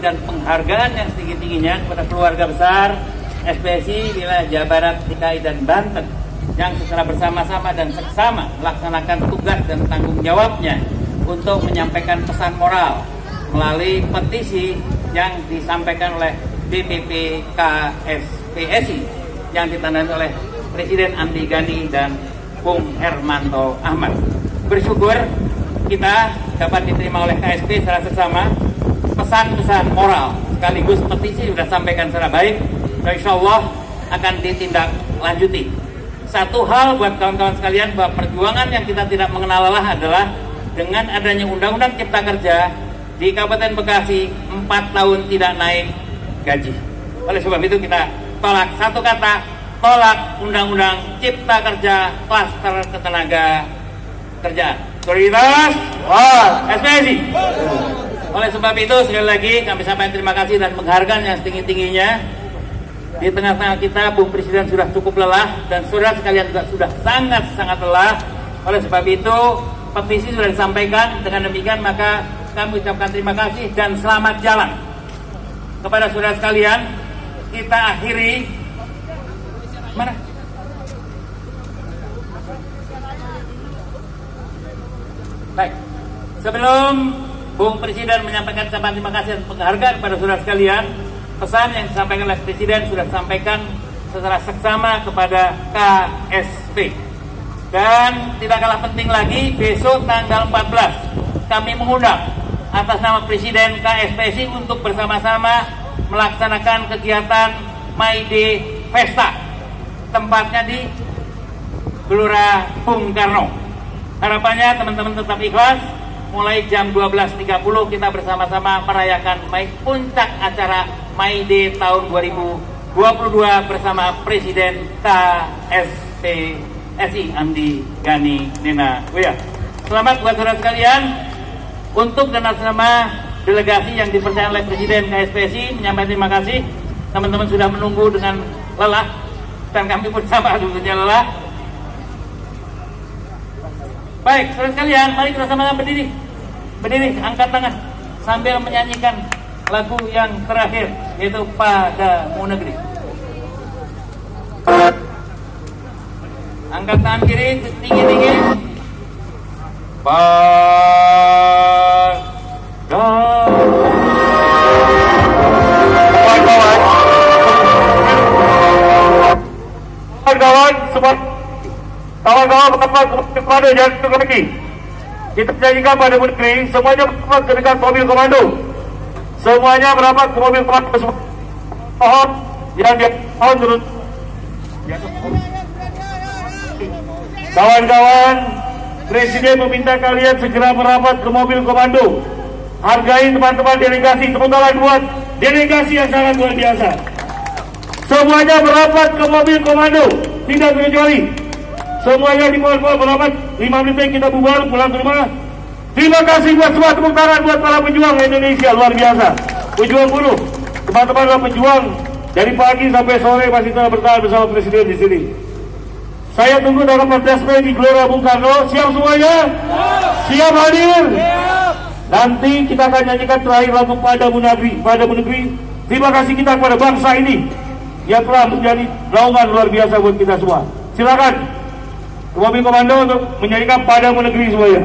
dan penghargaan yang setinggi-tingginya kepada keluarga besar SPSI wilayah Jawa Barat, DKI dan Banten yang secara bersama-sama dan seksama melaksanakan tugas dan tanggung jawabnya untuk menyampaikan pesan moral melalui petisi yang disampaikan oleh DPP KSPSI yang ditandai oleh Presiden Andi Gani dan Bung Hermanto Ahmad. Bersyukur kita dapat diterima oleh KSP secara sesama pesan-pesan moral sekaligus petisi sudah sampaikan secara baik dan insya Allah akan ditindak lanjuti. Satu hal buat kawan-kawan sekalian bahwa perjuangan yang kita tidak mengenal lelah adalah dengan adanya Undang-Undang Cipta Kerja di Kabupaten Bekasi empat tahun tidak naik gaji. Oleh sebab itu kita tolak satu kata tolak Undang-Undang Cipta Kerja Klaster Ketenaga Kerjaan. Prioritas SPSI. Oleh sebab itu sekali lagi kami sampaikan terima kasih dan penghargaan yang setinggi-tingginya di tengah-tengah kita Bung Presiden sudah cukup lelah dan saudara sekalian juga sudah sangat-sangat lelah. Oleh sebab itu petisi sudah disampaikan dengan demikian maka kami ucapkan terima kasih dan selamat jalan kepada saudara sekalian. Kita akhiri mana? Baik. Sebelum Bung Presiden menyampaikan ucapan terima kasih dan penghargaan kepada saudara sekalian, pesan yang disampaikan oleh Presiden sudah disampaikan secara seksama kepada KSP. Dan tidak kalah penting lagi, besok tanggal 14 kami mengundang atas nama Presiden KSPSI untuk bersama-sama melaksanakan kegiatan My Day Festa. Tempatnya di Gelora Bung Karno. Harapannya teman-teman tetap ikhlas, mulai jam 12.30 kita bersama-sama merayakan puncak acara My Day tahun 2022 bersama Presiden KSP SI Andi Gani Nena Wia. Selamat buat saudara sekalian untuk dan atas nama delegasi yang dipercaya oleh Presiden KSPSI menyampaikan terima kasih. Teman-teman sudah menunggu dengan lelah dan kami pun sama sebetulnya lelah. Baik, saudara sekalian, mari kita sama-sama berdiri. Berdiri, angkat tangan sambil menyanyikan lagu yang terakhir yaitu Padamu Negeri. Angkat tangan kiri tinggi-tinggi. Kawan-kawan semua kawan-kawan bertempat kepada jangan tunggu lagi. Kita menyanyikan pada negeri semuanya bertempat ke dekat mobil komando. Semuanya berapat ke mobil komando. Mohon yang dia mohon turun. Kawan-kawan, Presiden meminta kalian segera merapat ke mobil komando. Hargai teman-teman delegasi, tangan buat delegasi yang sangat luar biasa. Semuanya merapat ke mobil komando, tidak terkecuali. Semuanya dimohon-mohon merapat, 5 menit kita bubar pulang ke rumah. Terima kasih buat semua tepuk tangan buat para pejuang Indonesia luar biasa. Pejuang buruh, teman-teman pejuang dari pagi sampai sore masih tetap bertahan bersama Presiden di sini. Saya tunggu dalam 14 Mei di Gelora Bung Karno. Siap semuanya? Siap hadir? Nanti kita akan nyanyikan terakhir lagu Padamu Negeri. Padamu Negeri. Terima kasih kita kepada bangsa ini yang telah menjadi naungan luar biasa buat kita semua. Silakan ke komando untuk menyanyikan Padamu Negeri semuanya.